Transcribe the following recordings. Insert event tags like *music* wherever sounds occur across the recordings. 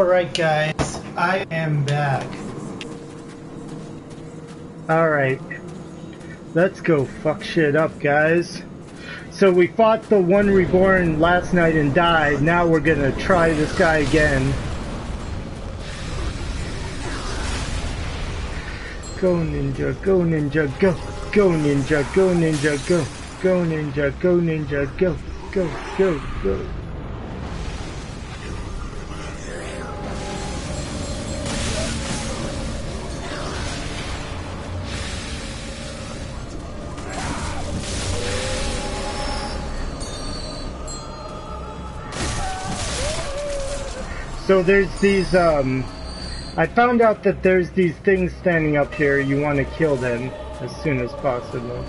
Alright guys, I am back. Alright. Let's go fuck shit up, guys. So we fought the one reborn last night and died. Now we're gonna try this guy again. Go ninja, go ninja, go. Go ninja, go ninja, go. Go ninja, go ninja, go. Go, go, go. So there's these, um, I found out that there's these things standing up here. You want to kill them as soon as possible.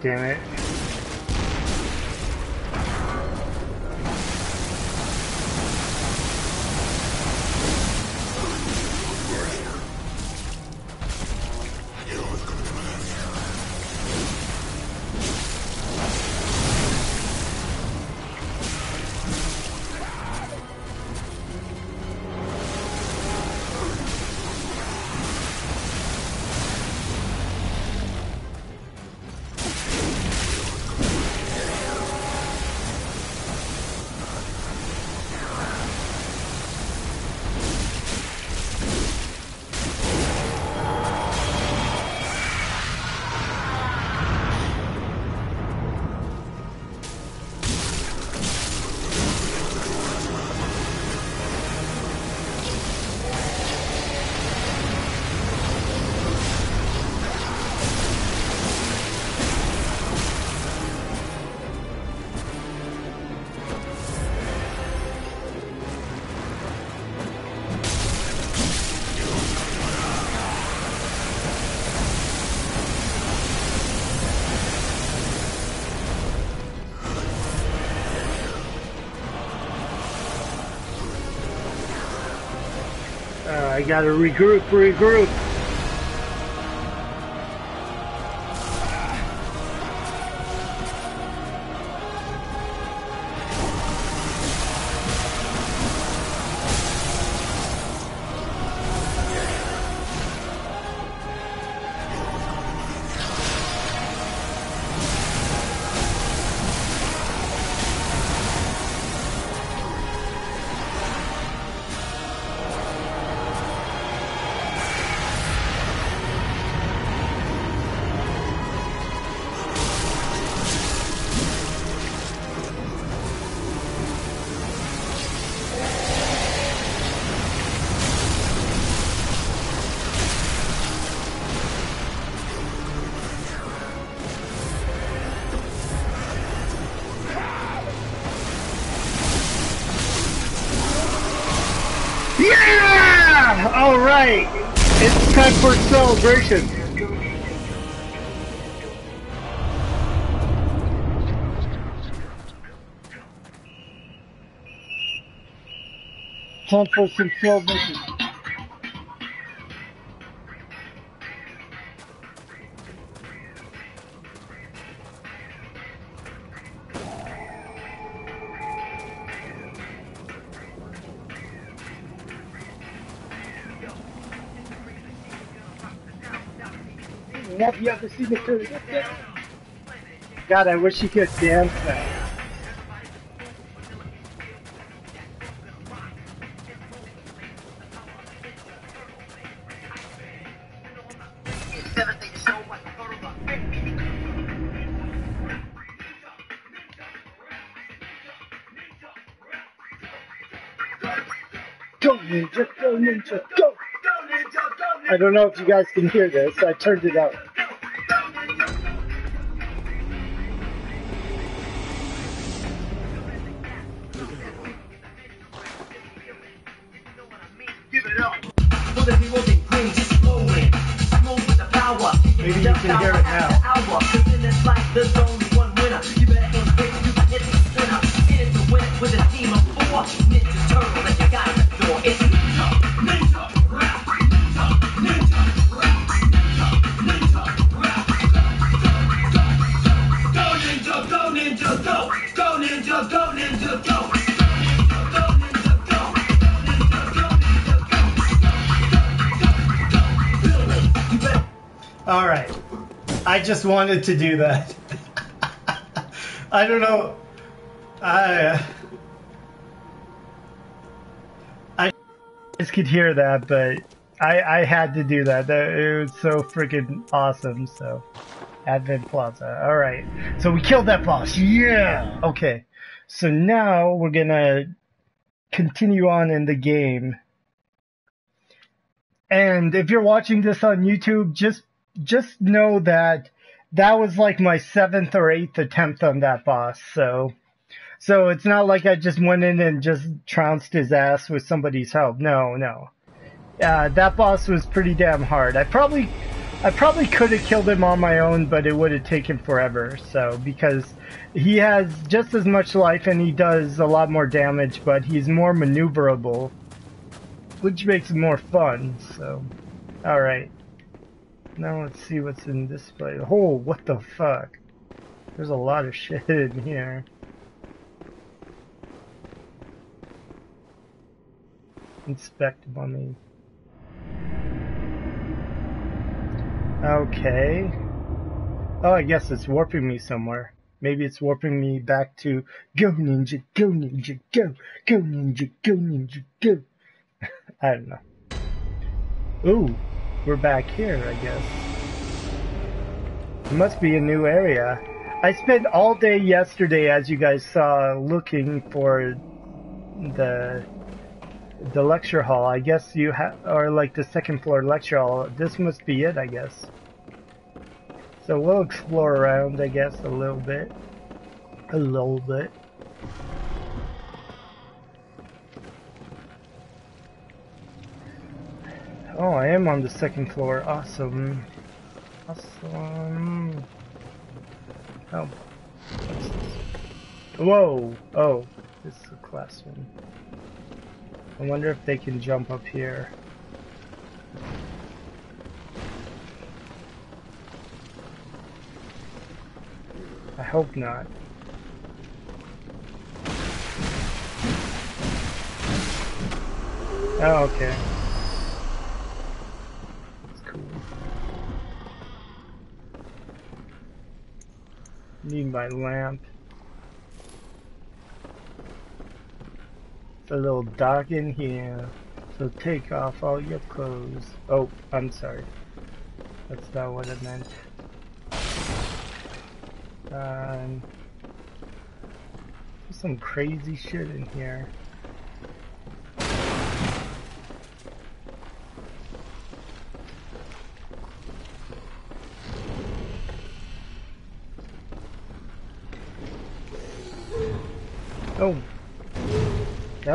Damn it. I gotta regroup, regroup. All right. It's time for celebration. Time for some celebration. God, I wish he could dance that. go ninja, go ninja, go! I don't know if you guys can hear this. I turned it up. Can hear it now. I just wanted to do that. *laughs* I don't know. I uh, I just could hear that, but I, I had to do that. That it was so freaking awesome. So, Advent Plaza. All right. So we killed that boss. Yeah. Okay. So now we're gonna continue on in the game. And if you're watching this on YouTube, just just know that that was like my seventh or eighth attempt on that boss. So. So it's not like I just went in and just trounced his ass with somebody's help. No, no. Uh, that boss was pretty damn hard. I probably, I probably could have killed him on my own, but it would have taken forever. So because he has just as much life and he does a lot more damage, but he's more maneuverable, which makes it more fun. So, all right. Now let's see what's in this place. Oh, what the fuck? There's a lot of *laughs* shit in here. Inspect mummy. Okay. Oh, I guess it's warping me somewhere. Maybe it's warping me back to go ninja, go ninja, go, go ninja, go ninja, go. *laughs* I don't know. Ooh, we're back here, I guess. It must be a new area. I spent all day yesterday, as you guys saw, looking for the the lecture hall. I guess you have, or like the second floor lecture hall. This must be it, I guess. So we'll explore around, I guess, a little bit. A little bit. Oh, I am on the second floor. Awesome. Awesome. Oh. Whoa! Oh, this is a classroom. I wonder if they can jump up here. I hope not. Oh, okay. Need my lamp. It's a little dark in here, so take off all your clothes. Oh, I'm sorry. That's not what I meant. Um, there's some crazy shit in here.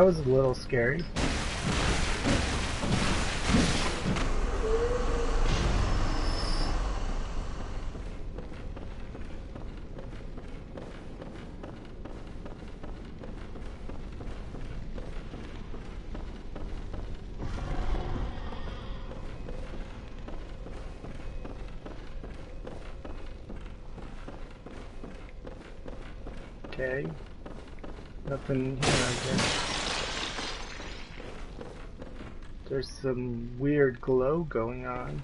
Was a little scary. Glow going on.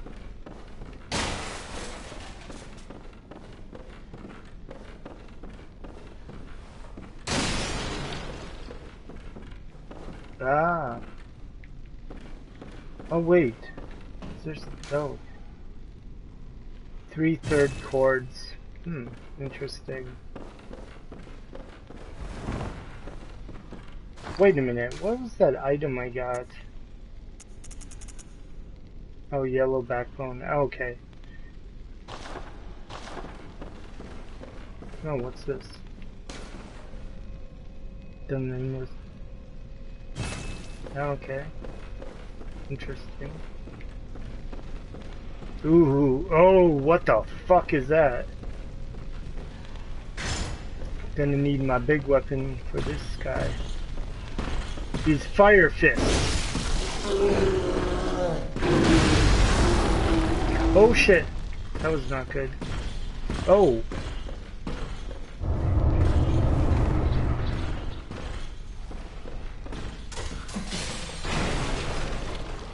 Ah. Oh wait. There's oh. Three third chords. Hmm. Interesting. Wait a minute, what was that item I got? Oh, yellow backbone. Okay. Oh, what's this? Nameless. Okay. Interesting. Ooh, oh, what the fuck is that? Gonna need my big weapon for this guy. These fire fists. Oh shit. That was not good. Oh.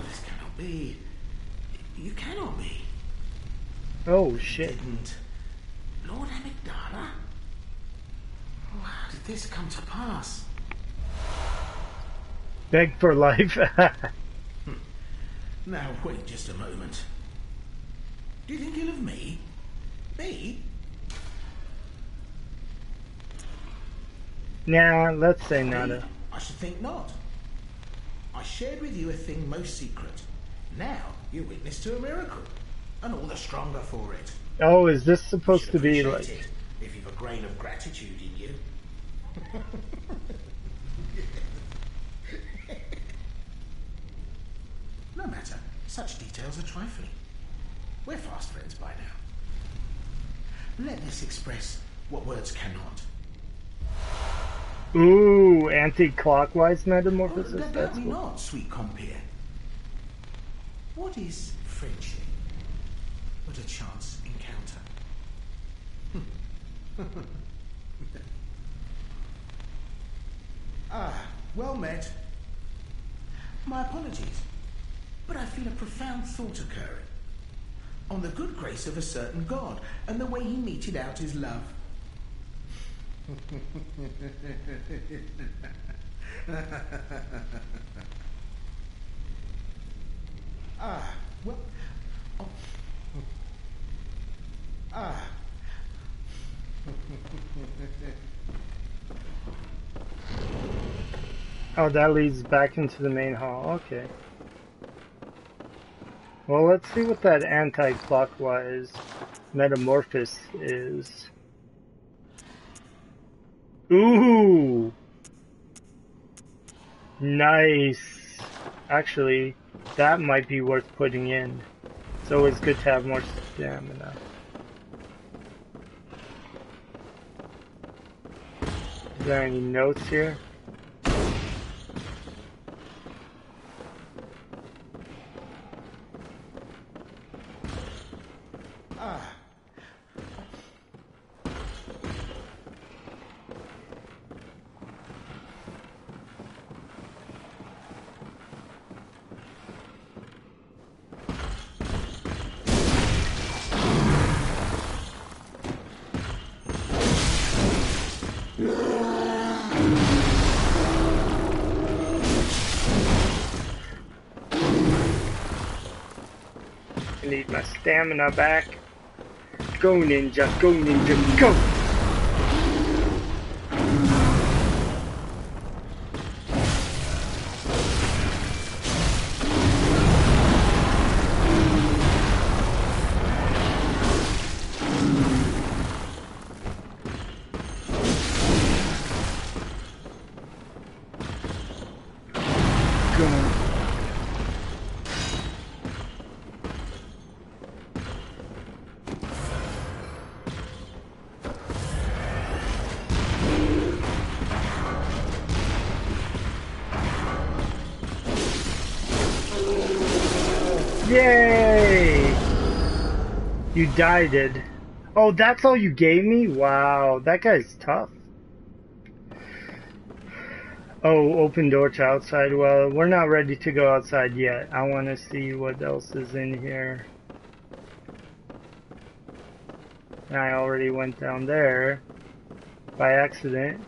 This cannot be. You cannot be. Oh shit. Lord Amygdala? Oh, how did this come to pass? Beg for life. *laughs* Hmm. Now, wait just a moment. Do you think ill of me? Me? nah, let's say nada. I should think not. I shared with you a thing most secret. Now you're witness to a miracle, and all the stronger for it. Oh, is this supposed to be like... it if you've a grain of gratitude in you. *laughs* no matter, such details are trifling. We're fast friends by now. Let this express what words cannot. Ooh, anti-clockwise Oh, metamorphosis? doubt That's me cool. not, sweet compeer. What is friendship but a chance encounter? *laughs* ah, well met. My apologies, but I feel a profound thought occurring on the good grace of a certain God and the way he meted out his love. *laughs* Ah, well. Oh. Ah. Oh, that leads back into the main hall. Okay. Well, let's see what that anti-clockwise metamorphosis is. Ooh! Nice! Actually, that might be worth putting in. It's always good to have more stamina. Is there any notes here? I need my stamina back. Go ninja, go ninja, go! It. Oh, that's all you gave me? Wow, that guy's tough. Oh, open door to outside. Well, we're not ready to go outside yet. I want to see what else is in here. I already went down there by accident.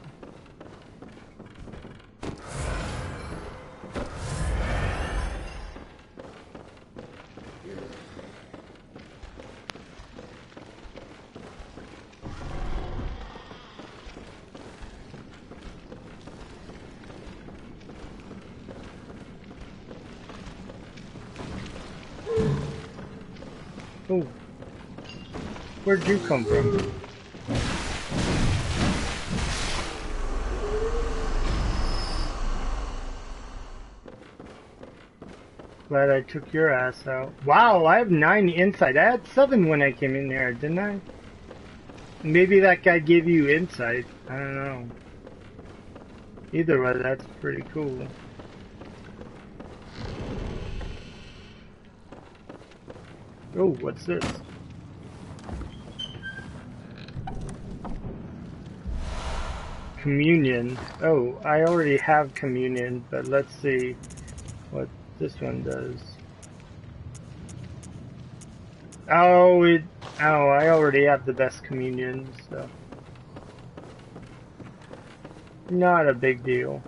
You come from? Glad I took your ass out. Wow, I have nine insight. I had seven when I came in here, didn't I? Maybe that guy gave you insight. I don't know. Either way, that's pretty cool. Oh, what's this? Communion. Oh, I already have communion, but let's see what this one does. Oh, it. Oh, I already have the best communion, so. Not a big deal.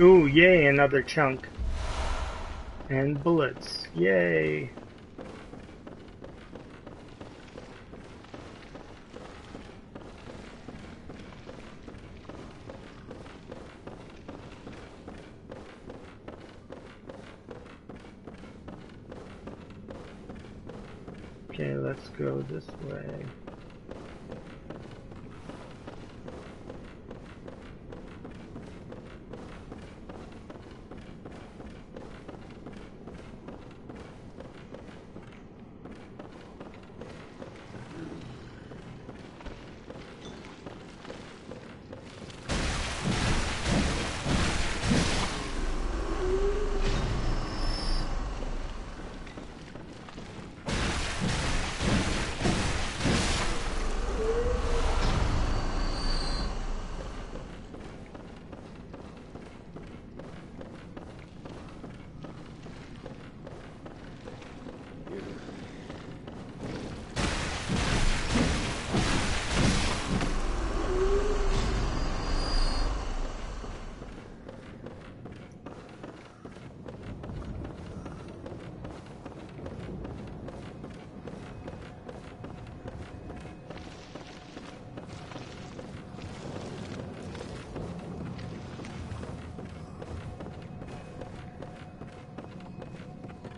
Ooh, yay, another chunk. And bullets. Yay. Okay, let's go this way.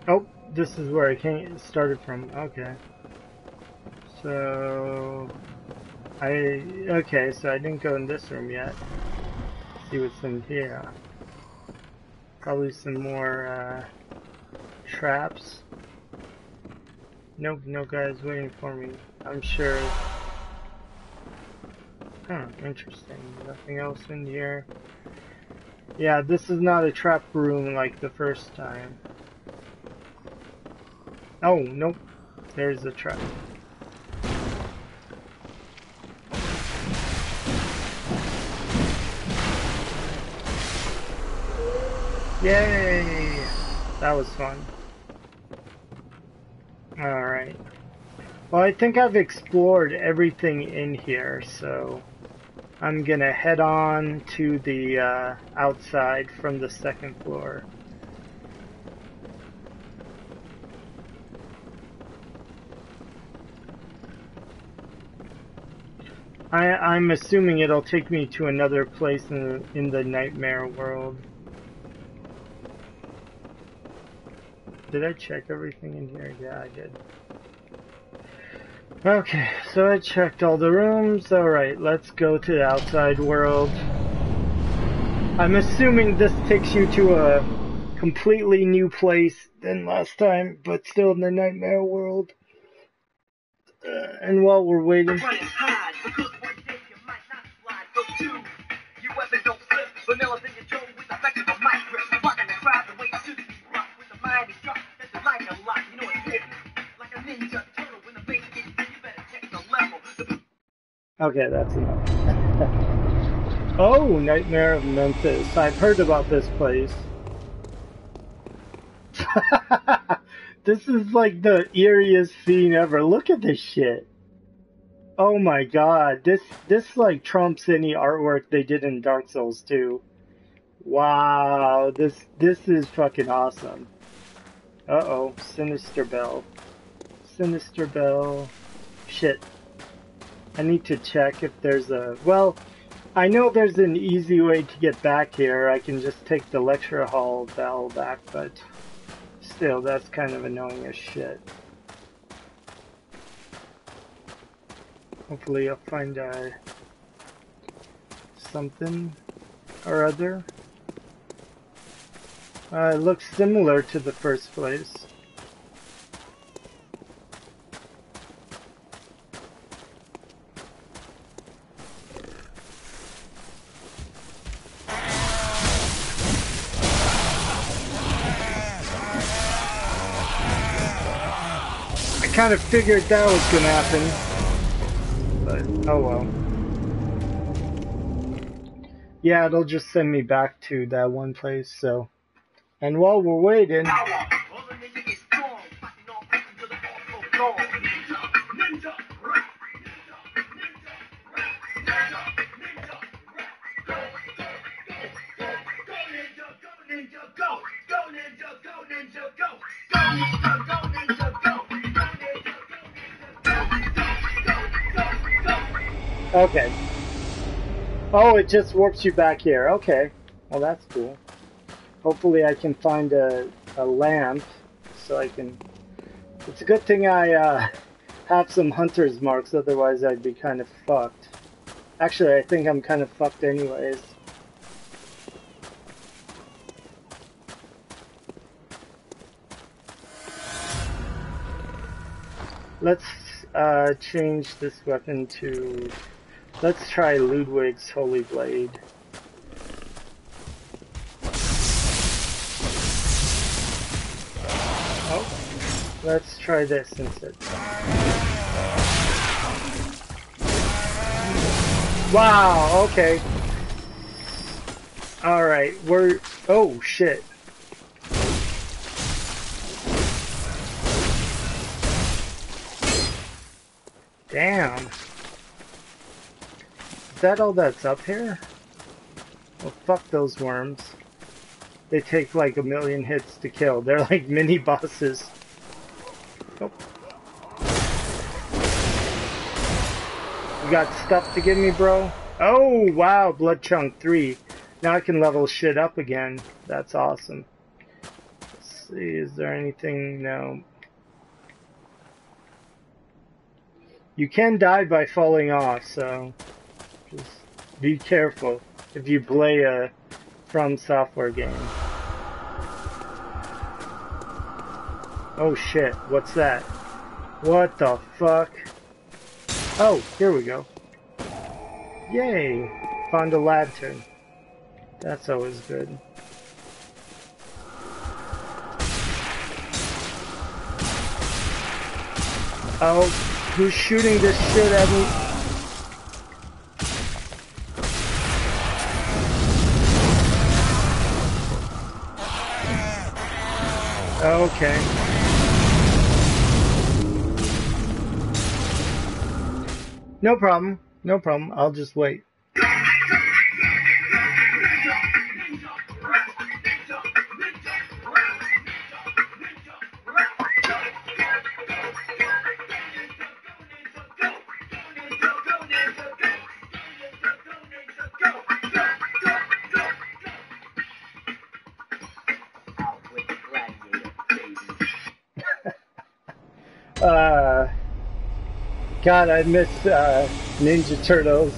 Oh, this is where I came started from. Okay. So I okay, so I didn't go in this room yet. see what's in here. Probably some more uh, traps. Nope, no guys waiting for me. I'm sure. Huh, interesting. Nothing else in here. Yeah, this is not a trap room like the first time. Oh, nope. There's the trap. Yay! That was fun. Alright. Well, I think I've explored everything in here, so I'm gonna head on to the uh, outside from the second floor. I, I'm assuming it'll take me to another place in the, in the nightmare world. Did I check everything in here? Yeah, I did. Okay, so I checked all the rooms. Alright, let's go to the outside world. I'm assuming this takes you to a completely new place than last time, but still in the nightmare world. Uh, and while we're waiting... Okay, that's enough. *laughs* oh, Nightmare of Mensis. I've heard about this place. *laughs* this is like the eeriest scene ever. Look at this shit. Oh my god. This this like trumps any artwork they did in Dark Souls 2. Wow, this this is fucking awesome. Uh-oh, Sinister Bell. Sinister Bell. Shit. I need to check if there's a... Well, I know there's an easy way to get back here. I can just take the lecture hall bell back, but still, that's kind of annoying as shit. Hopefully I'll find uh, something or other. Uh, it looks similar to the first place. Kind of figured that was gonna happen, but oh well. Yeah, it'll just send me back to that one place, so. And while we're waiting, just warps you back here. Okay. Well, that's cool. Hopefully I can find a, a lamp so I can... It's a good thing I uh, *laughs* have some hunter's marks, otherwise I'd be kind of fucked. Actually, I think I'm kind of fucked anyways. Let's uh, change this weapon to... Let's try Ludwig's Holy Blade. Oh, let's try this instead. Wow, okay. Alright, we're... Oh, shit. Damn. That all that's up here? Well, fuck those worms. They take like a million hits to kill. They're like *laughs* mini bosses. Oh. You got stuff to give me, bro? Oh, wow, Blood Chunk 3. Now I can level shit up again. That's awesome. Let's see, is there anything? No. You can die by falling off, so just be careful if you play a From Software game. Oh shit, what's that? What the fuck? Oh, here we go. Yay! Found a lantern. That's always good. Oh, who's shooting this shit at me? Okay. No problem. No problem. I'll just wait. God, I miss uh, Ninja Turtles.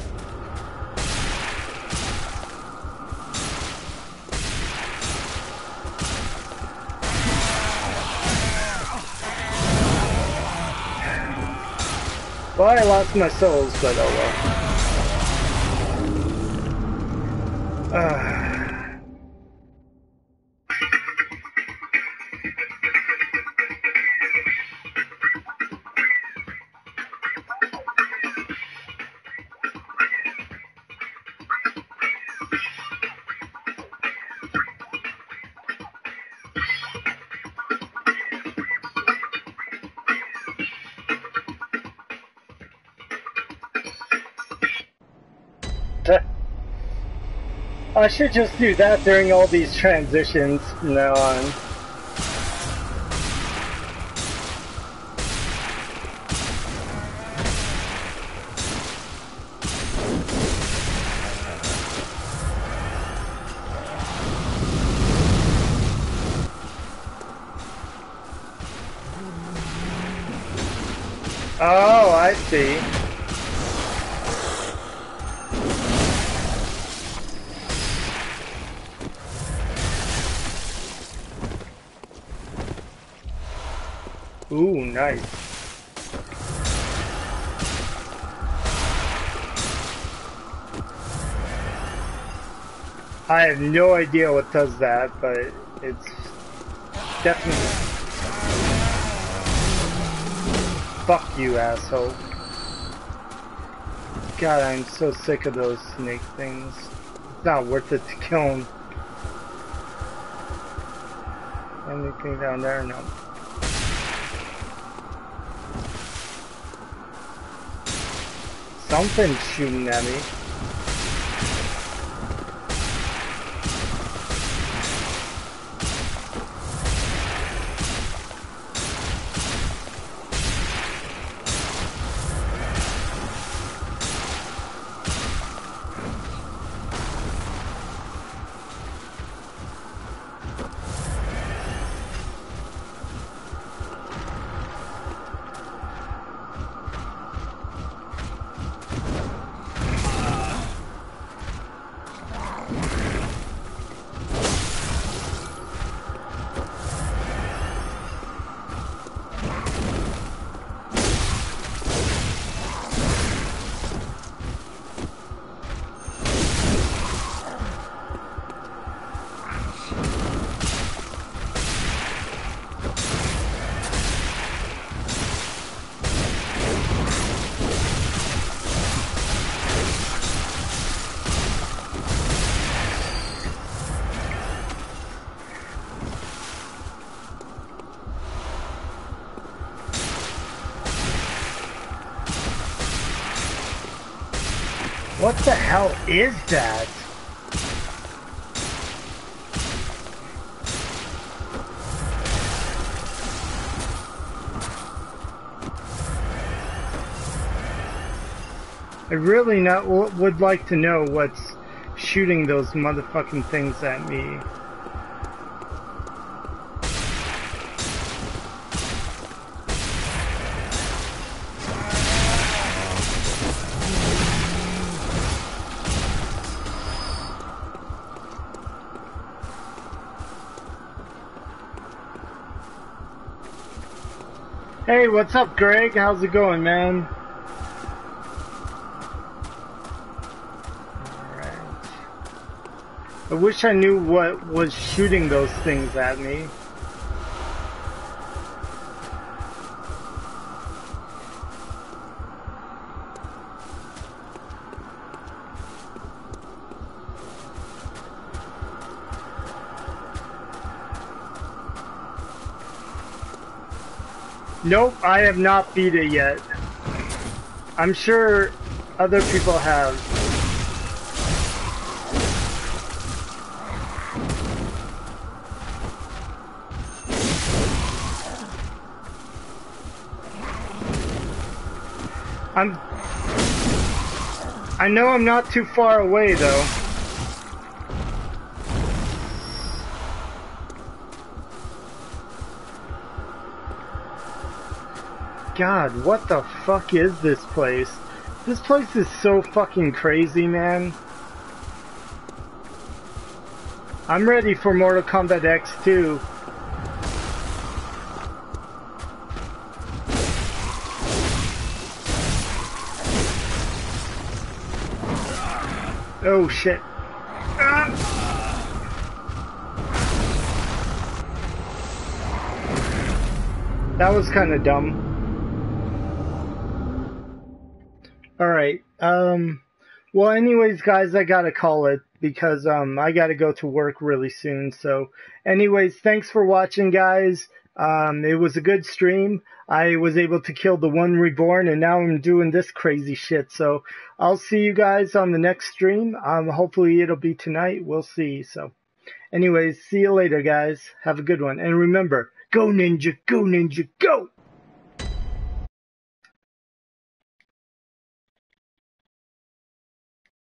Well, I lost my souls, but oh well. Uh, I should just do that during all these transitions from now on. Oh, I see. Ooh, nice. I have no idea what does that, but it's definitely. Fuck you, asshole. God, I'm so sick of those snake things. It's not worth it to kill them. Anything down there? No. Something's shooting at me. What the hell is that? I really not would like to know what's shooting those motherfucking things at me. Hey, what's up, Greg? How's it going, man? Alright. I wish I knew what was shooting those things at me. Nope, I have not beat it yet. I'm sure other people have. I'm. I know I'm not too far away though. God, what the fuck is this place? This place is so fucking crazy, man. I'm ready for Mortal Kombat X2. Oh shit. Ah! That was kind of dumb. Alright, um, well anyways guys, I gotta call it because, um, I gotta go to work really soon, so anyways, thanks for watching guys, Um, it was a good stream. I was able to kill the one reborn, and now I'm doing this crazy shit. So I'll see you guys on the next stream. Um, hopefully it'll be tonight. We'll see. So, anyways, see you later, guys. Have a good one, and remember, go ninja, go ninja, go.